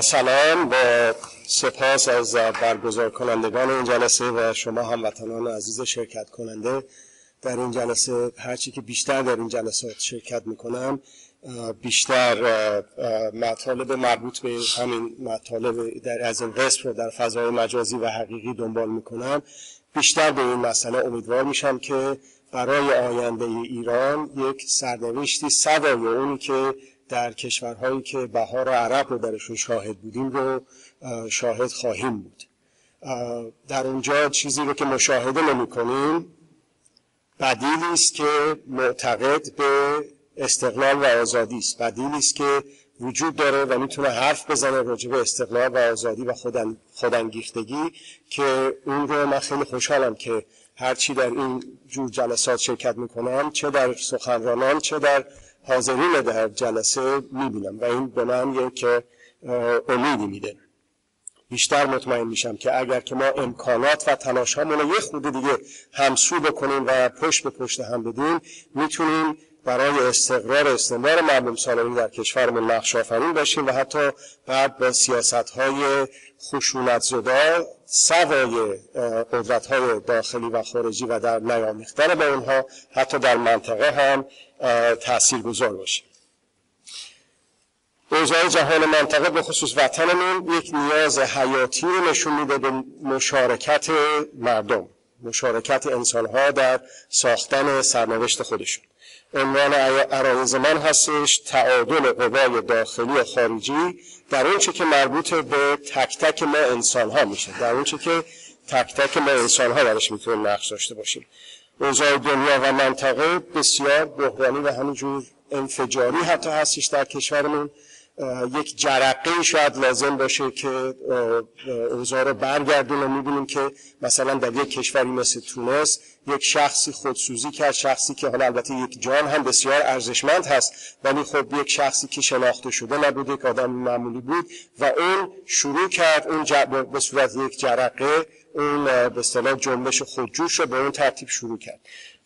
سلام با سپاس از برگزار کنندگان این جلسه و شما هموطنان عزیز شرکت کننده. در این جلسه هرچی که بیشتر در این جلسات شرکت می‌کنم بیشتر مطالب مربوط به همین مطالب در از این قسم رو در فضای مجازی و حقیقی دنبال می‌کنم. بیشتر به این مسئله امیدوار میشم که برای آینده ایران یک سرنوشتی سوای اونی که در کشورهایی که بهار عرب رو درشون شاهد بودیم رو شاهد خواهیم بود. در اونجا چیزی رو که مشاهده نمی کنیم بدیلی است که معتقد به استقلال و آزادی است. بدیلی است که وجود داره و می‌تونه حرف بزنه راجع به استقلال و آزادی و خودن خودانگیختگی که اون رو من خیلی خوشحالم که هرچی در این جور جلسات شرکت می‌کنم چه در سخنرانان چه در حاضرین در جلسه می‌بینم و این به من یک امیدی میده. بیشتر مطمئن میشم که اگر که ما امکانات و تلاش رو یه خود دیگه همسو بکنیم و پشت به پشت هم بدیم می‌تونیم برای استقرار استمرار مردم سالمی در کشورمون نقش آفرین باشیم و حتی بعد با سیاست های خشونت زدا سوای قدرت های داخلی و خارجی و در نیامیختن به اونها حتی در منطقه هم تأثیر گذار باشیم. اوضاع جهان منطقه به خصوص وطنمون یک نیاز حیاتی رو نشون میده به مشارکت مردم مشارکت انسانها در ساختن سرنوشت خودشون. عنوان عرایز من هستش تعادل قوای داخلی و خارجی در اونچه که مربوط به تک تک ما انسان ها میشه. در اونچه که تک تک ما انسان ها درش می‌تونیم نقش داشته باشیم. اوضاع دنیا و منطقه بسیار بحرانی و همینجور انفجاری حتی هستش در کشورمون. یک جرقه شاید لازم باشه که اوضاع رو برگردون می‌بینیم که مثلا در یک کشوری مثل تونس یک شخصی خودسوزی کرد شخصی که حالا البته یک جان هم بسیار ارزشمند هست ولی خب یک شخصی که شناخته شده نبوده که آدم معمولی بود و اون شروع کرد اون به صورت یک جرقه اون به اصطلاح جنبش خودجوش رو به اون ترتیب شروع کرد.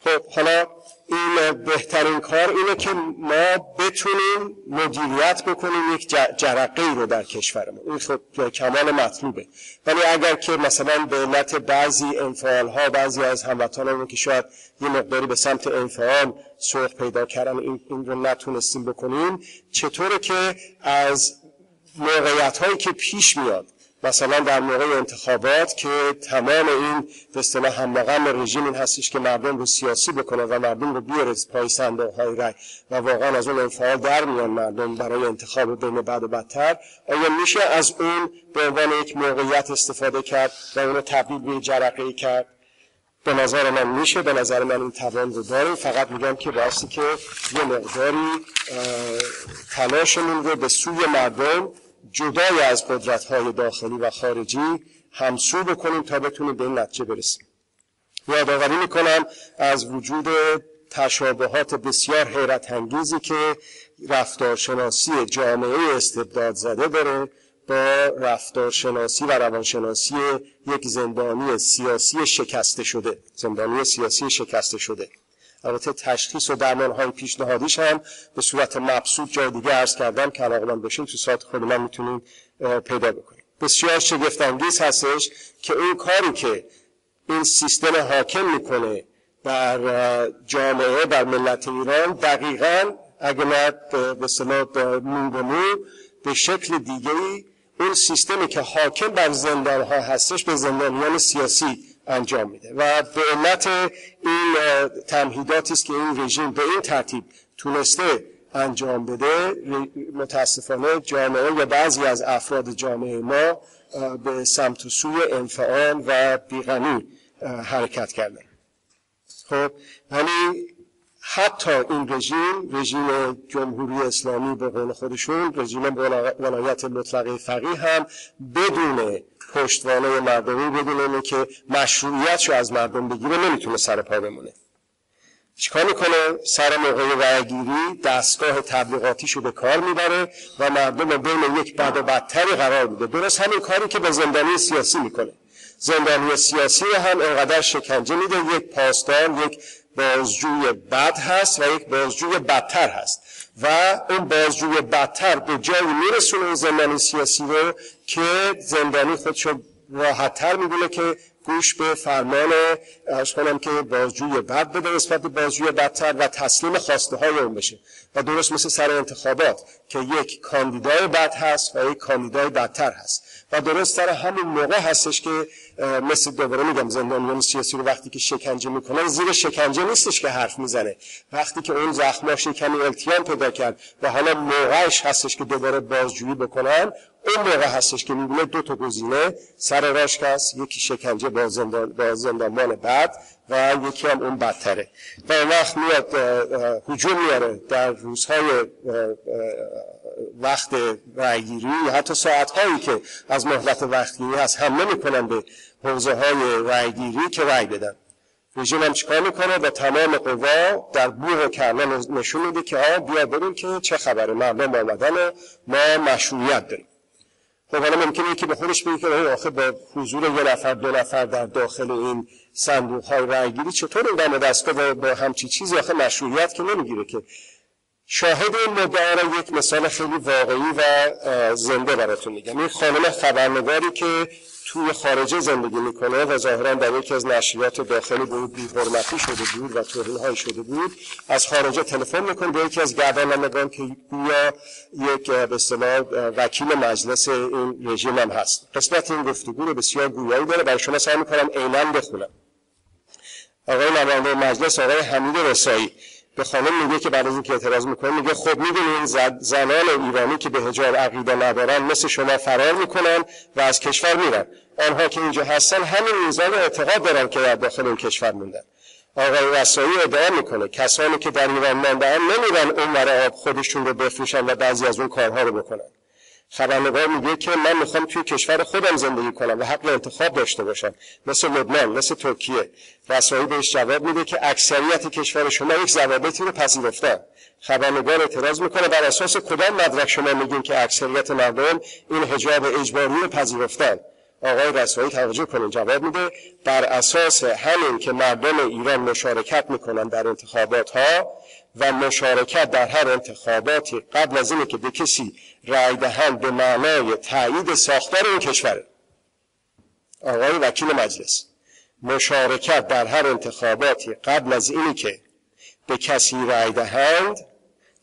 خب حالا این بهترین کار اینه که ما بتونیم مدیریت بکنیم یک جرقه رو در کشورمون. این خب کمال مطلوبه. ولی اگر که مثلا به علت بعضی انفعال ها بعضی از هموطنانمون که شاید یه مقداری به سمت انفعال سوق پیدا کردن این, این رو نتونستیم بکنیم چطوره که از موقعیت هایی که پیش میاد مثلا در موقع انتخابات که تمام این به اصطلاح هممقام رژیم این هستش که مردم رو سیاسی بکنه و مردم رو بیاره پای صندوق های رای و واقعا از اون انفعال در میان مردم برای انتخاب بین بعد و بدتر آیا میشه از اون به عنوان یک موقعیت استفاده کرد و اون رو تبدیل به جرقه کرد؟ به نظر من میشه به نظر من این توان رو داریم. فقط میگم که بایستی که یه مقداری تلاشمون رو به سوی مردم جدای از قدرت های داخلی و خارجی همسو بکنیم تا بتونیم به این نتیجه برسیم. یادآوری می‌کنم از وجود تشابهات بسیار حیرت انگیزی که رفتارشناسی جامعه استبداد زده داره با رفتارشناسی و روانشناسی یک زندانی سیاسی شکسته شده زندانی سیاسی شکسته شده. البته تشخیص و درمان های پیشنهادیش هم به صورت مبسوط جای دیگه عرض کردم که علاقه باشین تو سایت خود من می‌تونید پیدا بکنید بسیار شگفت انگیز هستش که اون کاری که این سیستم حاکم می‌کنه بر جامعه بر ملت ایران دقیقا اگه نه به صلاح به شکل دیگری اون سیستمی که حاکم بر زندان ها هستش به زندانیان سیاسی انجام میده. و به علت این تمهیداتی است که این رژیم به این ترتیب تونسته انجام بده متاسفانه جامعه یا بعضی از افراد جامعه ما به سمت و سوی انفعال و بیغنی حرکت کردن. خب ولی حتی این رژیم رژیم جمهوری اسلامی به قول خودشون رژیم ولایت مطلقه فقیه هم بدون پشتوانه مردمی بدون اینه که مشروعیت رو از مردم بگیره نمی‌تونه سر پا بمونه. چیکار می‌کنه؟ سر موقع رأیگیری دستگاه تبلیغاتیشو به کار می‌بره و مردم رو بین یک بد و بدتری قرار میده. درست همین کاری که به زندانی سیاسی می‌کنه. زندانی سیاسی هم انقدر شکنجه میده یک پاسدار یک بازجوی بد هست و یک بازجوی بدتر هست. و اون بازجوی بدتر به جایی میرسونه اون زندانی سیاسی رو که زندانی خودشو راحتتر می‌دونه که گوش به فرمان ارز کنم که بازجوی بد بده نسبت بازجوی بدتر و تسلیم خواسته های اون بشه. و درست مثل سر انتخابات که یک کاندیدای بد هست و یک کاندیدای بدتر هست. و درست سر همین موقع هستش که مثل دوباره میگم زندانیان سیاسی رو وقتی که شکنجه می‌کنن زیر شکنجه نیستش که حرف می‌زنه. وقتی که اون زخماش کمی التیام پیدا کرد و حالا موقعش هستش که دوباره بازجویی بکنن اون موقع هستش که می‌بینه دو تا گزینه سر راش هست یکی شکنجه با, زندان با زندانبان بعد و یکی هم اون بدتره. و اون وقت میاد حجوم میاره در روزهای وقت رأیگیری حتی ساعتهایی که از مهلت وقتگیری هست حمله می‌کنن به حوزه های رأیگیری که رأی بدن. رژیم هم چیکار می‌کنه؟ با تمام قوا در بوغ کرنان نشون میده که ها بیا ببین که چه خبره. مردم آمدن و ما مشروعیت داریم. خب حالا ممکنه که به خودش بگه که آخه با حضور یه نفر دو نفر در داخل این صندوق های رأیگیری چطور این دم دستگاه با همچی چیزی؟ آخه مشروعیت که نمی‌گیره که. شاهد این مدعا را یک مثال خیلی واقعی و زنده براتون میگم. این خانم خبرنگاری که توی خارجه زندگی می‌کنه و ظاهرا در یکی از نشریات داخلی به بی حرمتی شده بود و توهین های شده بود از خارجه تلفن می‌کنه به یکی از گردانندگان که گویا یک به اصطلاح وکیل مجلس این رژیم هم هست. قسمت این گفتگو رو بسیار گویایی داره. برای شما سعی می‌کنم عینا بخونم. آقای نماینده مجلس آقای حمید رسایی. به خانم میگه که بعد از اینکه اعتراض می‌کنه میگه خب می‌دونین زنان ایرانی که به حجاب عقیده ندارن مثل شما فرار می‌کنن و از کشور میرن. آنها که اینجا هستن همین میزان اعتقاد دارن که در داخل این کشور موندن. آقای رسایی ادعا می‌کنه کسانی که در ایران ماندن نمیرن اون آب خودشون رو بفروشن و بعضی از اون کارها رو بکنن. خبرنگار میگه که من می‌خوام توی کشور خودم زندگی کنم و حق انتخاب داشته باشم. مثل لبنان مثل ترکیه. رسایی بهش جواب میده که اکثریت کشور شما یک ضوابطی رو پذیرفتن خبرنگار اعتراض می‌کنه بر اساس کدام مدرک شما میگین که اکثریت مردم این حجاب اجباری رو پذیرفتن. آقای رسایی توجه کنین جواب میده. بر اساس همین که مردم ایران مشارکت می‌کنن در انتخابات ها و مشارکت در هر انتخاباتی قبل از اینه که به کسی رای دهند به معنای تایید ساختار این کشور آقای وکیل مجلس مشارکت در هر انتخاباتی قبل از اینی که به کسی رای دهند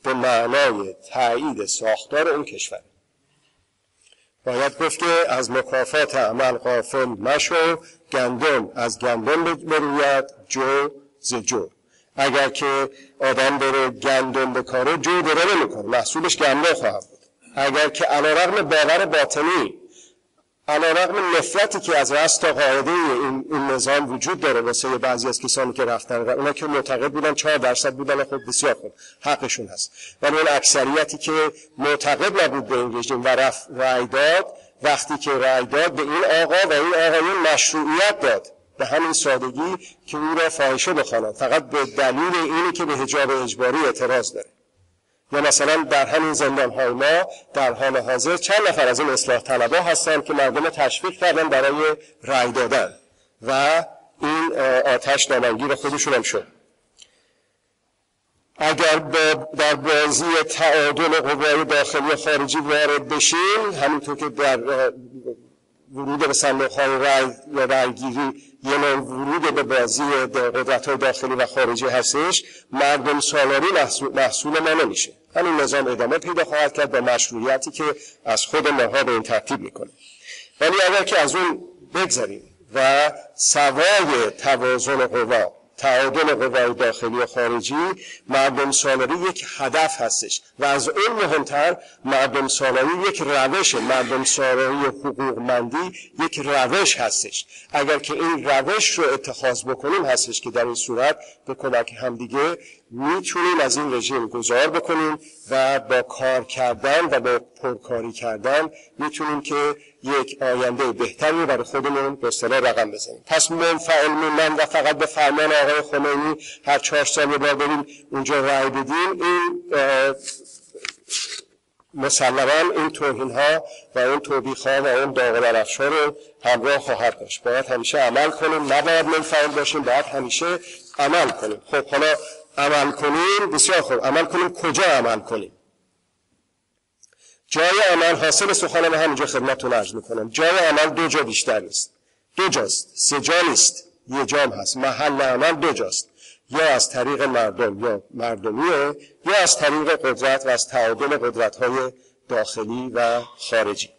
به معنای تایید ساختار اون کشور. باید گفت که از مکافات عمل غافل مشو گندم از گندم بروید جو ز جو. اگر که آدم بره گندم بکاره جو داره نمی‌کنه. محصولش گندم خواهد اگر که علا رقم باور باطنی علا رقم نفرتی که از رست تا قاعده این, این نظام وجود داره واسه بعضی از کسانی که رفتن و اونا که معتقد بودن چهار درصد بودن خب بسیار خوب حقشون هست. ولی اون اکثریتی که معتقد نبود به این رژیم و رفت رای داد وقتی که رای داد به این آقا و این آقایون مشروعیت داد. به همین سادگی که او را فاحشه بخوانند فقط به دلیل اینی که به حجاب اجباری اعتراض داره. یا مثلا در همین زندان های ما در حال حاضر چند نفر از این اصلاح طلبا هستند که مردم تشویق کردن برای رأی دادن و این آتش دامنگیر خودشون هم شد. اگر در بازی تعادل قوای داخلی و خارجی وارد بشیم همینطور که در ورود به صندوق های رای یا رایگیری یه نوع ورود به بازی قدرت های داخلی و خارجی هستش مردم سالاری محصول ما نمیشه. همین نظام ادامه پیدا خواهد کرد با مشروعیتی که از خود ماها به این ترتیب می‌کنه. ولی اگر که از اون بگذاریم و سوای توازن قوا تعادل قوای داخلی و خارجی مردم سالاری یک هدف هستش و از اون مهمتر مردم سالاری یک روش مردم سالاری حقوقمندی یک روش هستش. اگر که این روش رو اتخاذ بکنیم هستش که در این صورت به کمک همدیگه می‌تونیم از این رژیم گذار بکنیم و با کار کردن و با پرکاری کردن می‌تونیم که یک آینده بهتری برای خودمون به اصطلاح رقم بزنیم. پس منفعل من و فقط به فرمان آقای خمینی هر چهار سال بار بریم اونجا رای بدیم. این مسلما این توهین ها و اون توبیخ ها و اون داغ برفش رو همراه خواهد داشت. باید همیشه عمل کنیم. نباید منفعل باشیم باید همیشه عمل کنیم. خب حالا عمل کنیم بسیار خوب. عمل کنیم کجا عمل کنیم؟ جای عمل حاصل سخن من همینجا خدمتتون عرض می‌کنم. جای عمل دو جا بیشتر نیست. دو جاست. سه جا نیست. یه جام هست. محل عمل دو جاست. یا از طریق مردم یا مردمیه یا از طریق قدرت و از تعادل قدرت های داخلی و خارجی.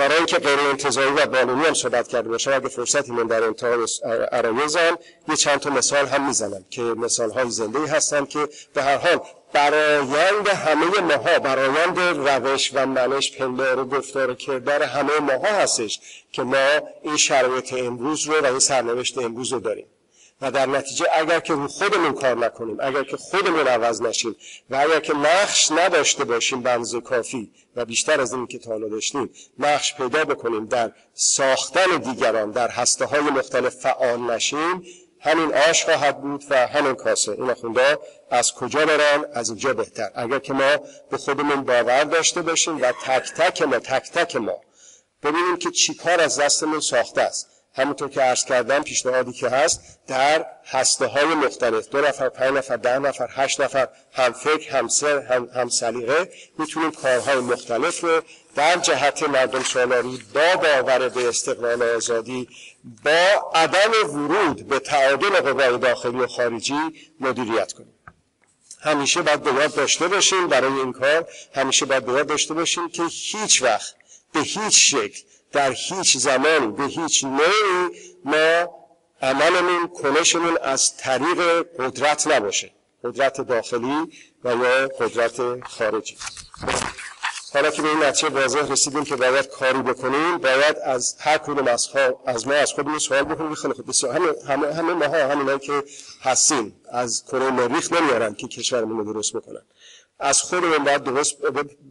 برای اینکه غیر انتظاری و بالونی هم صحبت کرده باشم اگه فرصتی من در انتهای عرایزم یه چند تا مثال هم می‌زنم که مثال های زنده هستن که به هر حال برایند همه ماها برایند روش و منش پندار و گفتار و کردار همه ماها هستش که ما این شرایط امروز رو و این سرنوشت امروز رو داریم. و در نتیجه اگر که خودمون کار نکنیم اگر که خودمون عوض نشیم و اگر که نقش نداشته باشیم بنز کافی و بیشتر از این که تا داشتیم نقش پیدا بکنیم در ساختن دیگران در هسته های مختلف فعال نشیم همین آش خواهد بود و همین کاسه. این خونده از کجا برن؟ از اینجا بهتر. اگر که ما به خودمون باور داشته باشیم و تک تک ما تک تک ما ببینیم که چی کار از دستمون ساخته است. همونطور که عرض کردم پیشنهادی که هست در هسته های مختلف دو نفر پنج نفر ده نفر هشت نفر هم فکر هم سر هم, هم سلیقه می‌تونیم کارهای مختلف رو در جهت مردم سالاری با باور به استقلال آزادی با عدم ورود به تعادل قوای داخلی و خارجی مدیریت کنیم. همیشه باید به داشته باشیم برای این کار همیشه باید به داشته باشیم که هیچ وقت به هیچ شکل در هیچ زمان به هیچ نوعی ما عملمون کنشمون از طریق قدرت نباشه. قدرت داخلی و یا قدرت خارجی. حالا که به این نتیجه واضح رسیدیم که باید کاری بکنیم باید از هر کدوم از, از ما از خودمون سوال بکنیم. خیلی خوب. بسیار. همه همه همه ماها همینایی که هستیم. از کره مریخ نمیارن که کشورمون رو درست بکنن. از خودمون باید درست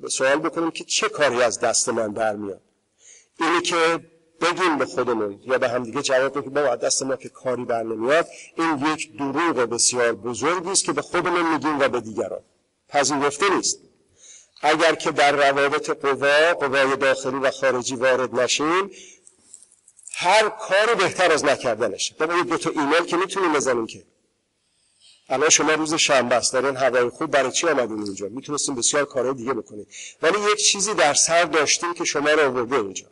سوال بکنیم که چه کاری از دست من برمیاد. اینی که بگیم به خودمون یا به همدیگه جواب بدیم. بابا دست ما که کاری بر نمیاد. این یک دروغ بسیار بزرگی است که به خودمون میگیم و به دیگران. پذیرفته نیست. اگر که در روابط قوا قوای داخلی و خارجی وارد نشیم هر کار بهتر از نکردنشه بابا دو تا ایمیل که می‌تونیم بزنیم که. الان شما روز شنبه است. دارین هوای خوب برای چی آمدین اینجا؟ می‌تونستیم بسیار کارهای دیگه بکنید ولی یک چیزی در سر داشتیم که شما رو آورده اینجا.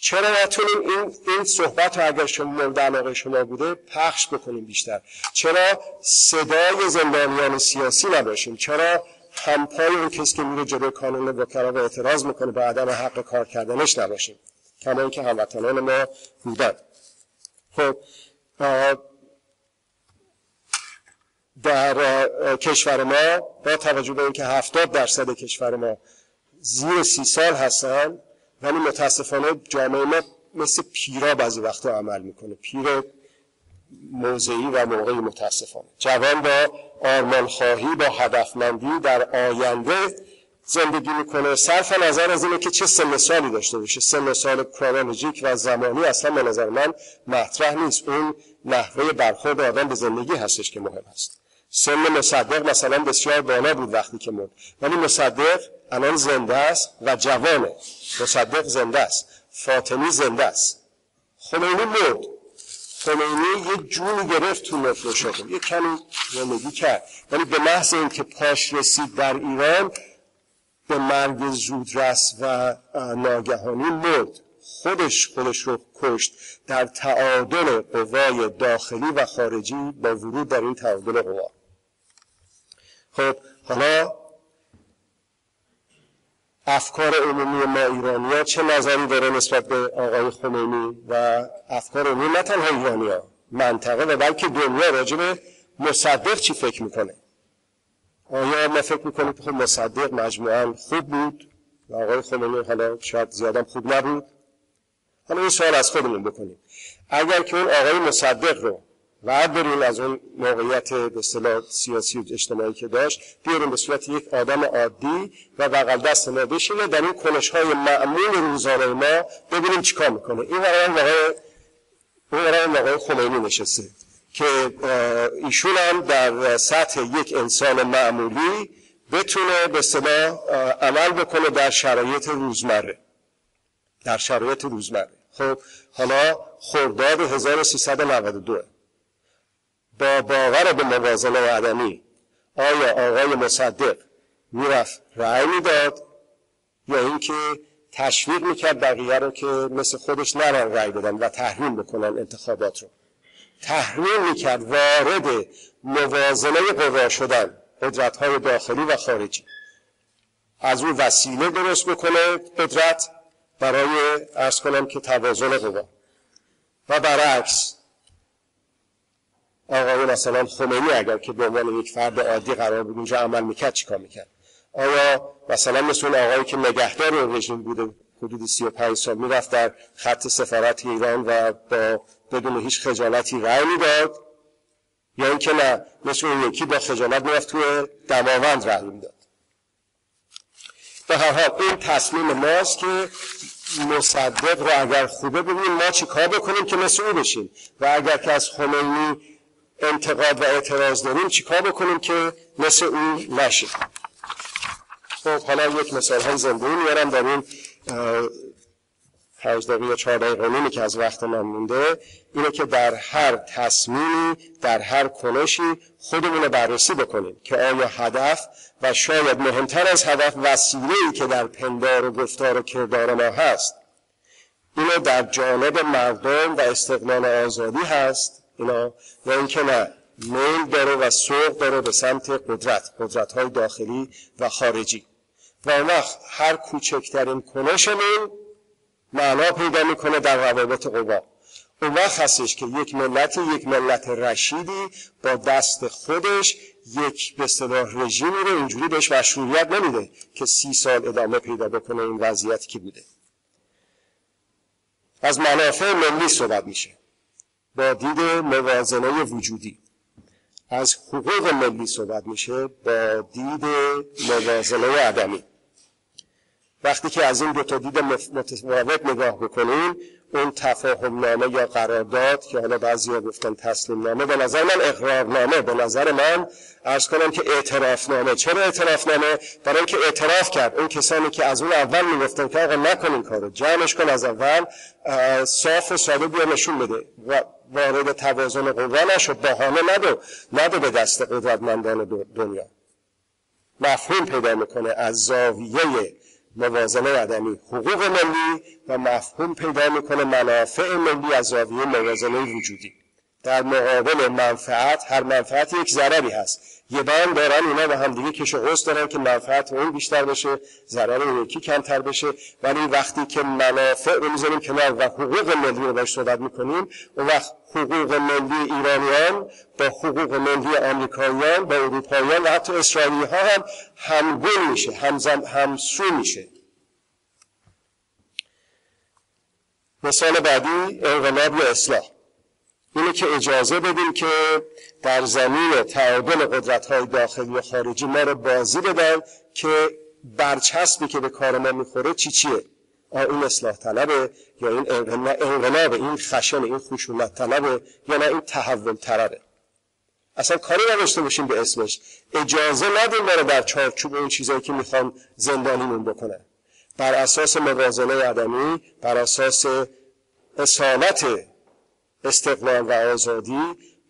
چرا نتونیم این, این صحبت رو اگر شما مورد علاقه شما بوده پخش بکنیم بیشتر؟ چرا صدای زندانیان سیاسی نباشیم؟ چرا همپای اون کسی که میره جلوی کانون وکلا و اعتراض می‌کنه به عدم حق کار کردنش نباشیم؟ کما اینکه هموطنان ما بودن. خب در کشور ما با توجه به اینکه هفتاد درصد کشور ما زیر سی سال هستن ولی متاسفانه جامعه ما مثل پیرا بعضی وقتا عمل می‌کنه. پیر موضعی و موقعی متاسفانه. جوان با آرمان خواهی با هدفمندی در آینده زندگی می‌کنه. صرف نظر از اینه که چه سن سالی داشته باشه. سن سال کرونولوژیک و زمانی اصلا به نظر من مطرح نیست. اون نحوه برخورد آدم به زندگی هستش که مهم است. سن مصدق مثلا بسیار بالا بود وقتی که مرد. ولی مصدق الان زنده است و جوانه. مصدق زنده است. فاطمی زنده است. خمینی مرد. خمینی یه جونی گرفت تو مترو شده یه کمی زندگی کرد. ولی به محض اینکه پاش رسید در ایران به مرگ زودرس و ناگهانی مرد. خودش خودش رو کشت در تعادل قوای داخلی و خارجی با ورود در این تعادل قوا. خب حالا افکار عمومی ما ایرانی چه نظری داره نسبت به آقای خمینی و افکار عمومی؟ نه تنها ایرانی منطقه و بلکه دنیا راجب مصدق چی فکر می‌کنه؟ آیا ما فکر می‌کنیم که خب مصدق مجموعا خوب بود و آقای خمینی حالا شاید زیادم خوب نبود؟ حالا این سوال از خودمون بکنیم. اگر که اون آقای مصدق رو برداریم از اون موقعیت به اصطلاح سیاسی و اجتماعی که داشت بیاریم به صورت یک آدم عادی و بغل دست ما بشینه در این کنش های معمول روزانه ما ببینیم چیکار می‌کنه. این برای آقای خمینی نشسته که ایشون هم در سطح یک انسان معمولی بتونه به اصطلاح عمل بکنه در شرایط روزمره. در شرایط روزمره. خب حالا خرداد 1392 با باور به موازنه عدمی آیا آقای مصدق می‌رفت رأی می‌داد یا اینکه تشویق می‌کرد بقیه رو که مثل خودش نرن رأی بدن و تحریم بکنن انتخابات رو؟ تحریم می‌کرد وارد موازنه قوا شدن قدرت های داخلی و خارجی. از اون وسیله درست بکنه قدرت برای ارز کنم که توازن قوا و برعکس آقای مثلا خمینی اگر که به عنوان یک فرد عادی قرار بود اونجا عمل می‌کرد چیکار می‌کرد؟ آیا مثلا مثل اون آقایی که نگهدار رژیم بوده حدود 35 سال می‌رفت در خط سفارت ایران و با بدون هیچ خجالتی رأی می‌داد؟ یا اینکه نه مثل اون یکی با خجالت می‌رفت توی دماوند رأی می‌داد؟ به هر حال این تصمیم ماست که مصدق رو اگر خوبه ببینیم ما چی کار بکنیم که مثل او بشیم؟ و اگر که از خمینی انتقاد و اعتراض داریم چیکار بکنیم که مثل اون نشیم خب حالا یک مثال های زندگی میارم. در این پنج دقیقه یا چهار دقیقه که از وقت من مونده اینه که در هر تصمیمی در هر کنشی خودمون رو بررسی بکنیم که آیا هدف و شاید مهمتر از هدف وسیله ای که در پندار و گفتار و کردار ما هست اینو در جانب مردم و استقلال آزادی هست. اینا و اینکه نه میل داره و سوق داره به سمت قدرت قدرت های داخلی و خارجی. و اون وقت هر کوچکترین کنشمون معنا پیدا می‌کنه در روابط قوا. اون وقت هستش که یک ملت یک ملت رشیدی با دست خودش یک به اصطلاح رژیمی رو اینجوری بهش مشروعیت نمیده که سی سال ادامه پیدا بکنه این وضعیتی که بوده. از منافع ملی صحبت میشه. با دید موازنه وجودی. از حقوق ملی صحبت میشه با دید موازنه عدمی وقتی که از این دو تا دید متفاوت نگاه بکنیم اون تفاهم نامه یا قرارداد که حالا بعضی ها گفتن تسلیم نامه به نظر من اقرار نامه به نظر من ارز کنم که اعتراف نامه چرا اعتراف نامه برای اینکه اعتراف کرد. اون کسانی که از اون اول می‌گفتن که آقا نکن این کارو جمعش کن از اول صاف و ساده بیا نشون بده. و وارد توازن قوا نشد بهانه ندو ندو به دست قدرتمندان دنیا. مفهوم پیدا می‌کنه. از زاویه موازنه عدمی. حقوق ملی و مفهوم پیدا می‌کنه منافع ملی از زاویه موازنه وجودی. در مقابل منفعت هر منفعت یک ضرری هست. یه بند دارن اینا به هم دیگه کش و دارن که منفعت اون بیشتر بشه ضرر اون یکی کمتر بشه. ولی وقتی که منافع رو می‌ذاریم کنار و حقوق ملی رو باش صحبت می‌کنیم اون وقت حقوق ملی ایرانیان با حقوق ملی آمریکاییان با اروپاییان و حتی اسرائیلی ها هم همگون میشه همزم همسو میشه. مثال بعدی انقلاب یا اصلاح. اینه که اجازه بدیم که در زمین تعادل قدرت های داخلی و خارجی ما رو بازی بدن که برچسبی که به کار ما می‌خوره چی چیه؟ این اصلاح طلبه یا این انقلاب این خشن این خشونت طلبه یا نه این تحول طلبه. اصلا کاری نداشته باشیم به اسمش. اجازه ندیم ما در چارچوب اون چیزایی که می‌خوام زندانیمون بکنه بر اساس موازنه عدمی بر اساس اصالت استقلال و آزادی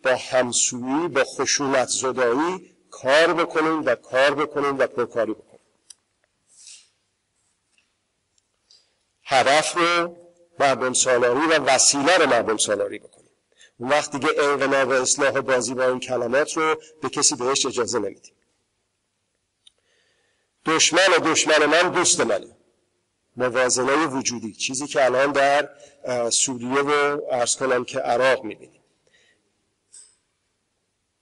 با همسویی با خشونت زدایی کار بکنیم و کار بکنیم و پرکاری بکنیم. هدف رو مردم سالاری و وسیله رو مردم سالاری بکنیم. اون وقت دیگه انقلاب و اصلاح بازی با این کلمات رو به کسی بهش اجازه نمیدیم. دشمن و دشمن من دوست منه. موازنه وجودی چیزی که الان در سوریه و ارز کنم که عراق می‌بینیم.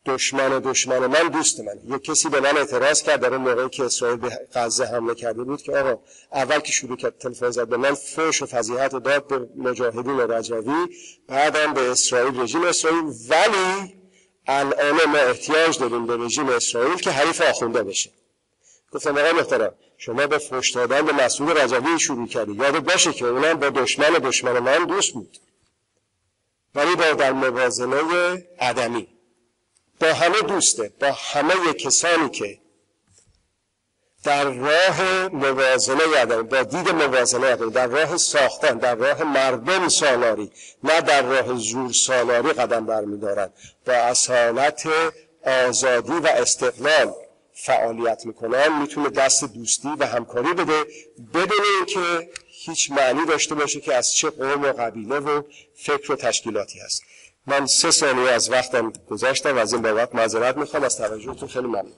دشمن و دشمن من دوست من یک کسی به من اعتراض کرد در اون موقعی که اسرائیل به غزه حمله کرده بود که آقا اول که شروع کرد تلفن زد به من فوش و فضیحت داد به مجاهدین رجوی بعدم به اسرائیل رژیم اسرائیل. ولی الان ما احتیاج داریم به رژیم اسرائیل که حریف آخونده بشه. گفتم آقا محترم شما به فوش دادن به مسئول رجوی شروع کردی. یاد باشه که اونم با دشمن دشمن من دوست بود. ولی با در موازنه عدمی با همه دوسته. با همه کسانی که در راه موازنه یادم با دید موازنه یادم در راه ساختن در راه مردم سالاری نه در راه زور سالاری قدم برمیدارند. با اصالت آزادی و استقلال. فعالیت می‌کنن می‌تونه دست دوستی و همکاری بده بدون اینکه هیچ معنی داشته باشه که از چه قوم و قبیله و فکر و تشکیلاتی هست. من سه ثانیه از وقتم گذاشتم و از این بابت معذرت می‌خوام. از توجهتون خیلی ممنون.